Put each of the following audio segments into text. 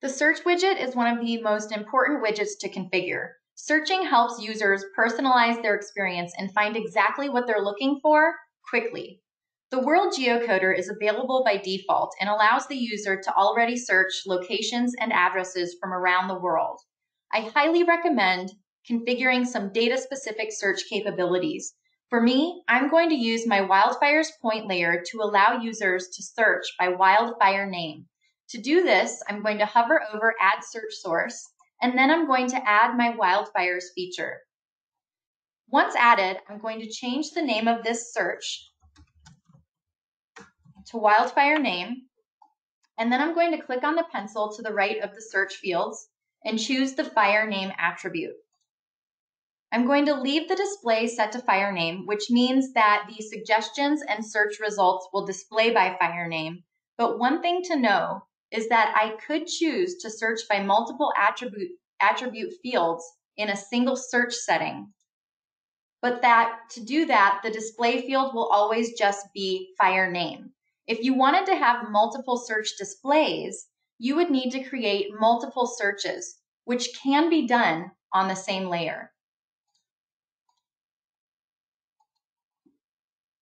The search widget is one of the most important widgets to configure. Searching helps users personalize their experience and find exactly what they're looking for quickly. The World Geocoder is available by default and allows the user to already search locations and addresses from around the world. I highly recommend configuring some data-specific search capabilities. For me, I'm going to use my wildfires point layer to allow users to search by wildfire name. To do this, I'm going to hover over Add Search Source, and then I'm going to add my wildfires feature. Once added, I'm going to change the name of this search to wildfire name, and then I'm going to click on the pencil to the right of the search fields and choose the fire name attribute. I'm going to leave the display set to fire name, which means that the suggestions and search results will display by fire name. But one thing to know is that I could choose to search by multiple attribute, attribute fields in a single search setting. But that to do that, the display field will always just be fire name. If you wanted to have multiple search displays, you would need to create multiple searches, which can be done on the same layer.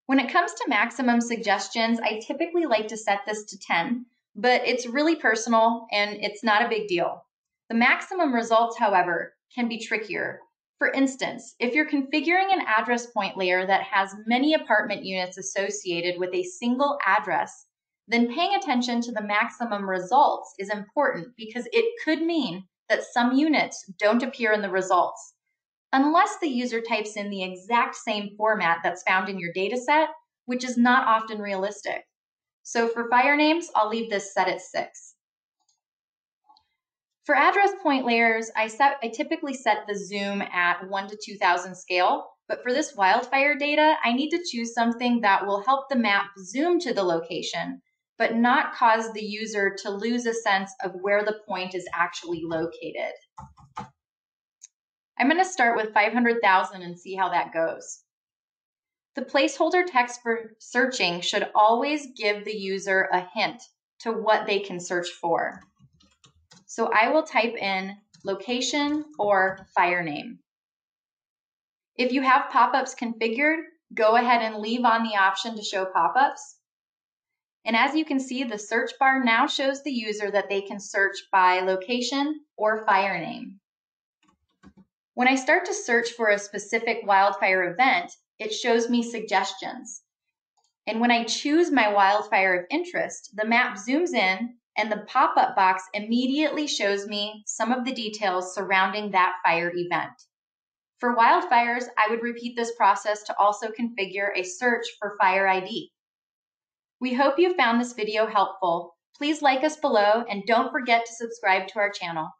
When it comes to maximum suggestions, I typically like to set this to 10 but it's really personal and it's not a big deal. The maximum results, however, can be trickier. For instance, if you're configuring an address point layer that has many apartment units associated with a single address, then paying attention to the maximum results is important because it could mean that some units don't appear in the results. Unless the user types in the exact same format that's found in your dataset, which is not often realistic. So for fire names, I'll leave this set at six. For address point layers, I, set, I typically set the zoom at 1 to 2000 scale, but for this wildfire data, I need to choose something that will help the map zoom to the location, but not cause the user to lose a sense of where the point is actually located. I'm going to start with 500,000 and see how that goes. The placeholder text for searching should always give the user a hint to what they can search for. So I will type in location or fire name. If you have pop-ups configured, go ahead and leave on the option to show pop-ups. And as you can see, the search bar now shows the user that they can search by location or fire name. When I start to search for a specific wildfire event, it shows me suggestions. And when I choose my wildfire of interest, the map zooms in and the pop-up box immediately shows me some of the details surrounding that fire event. For wildfires, I would repeat this process to also configure a search for fire ID. We hope you found this video helpful. Please like us below and don't forget to subscribe to our channel.